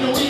know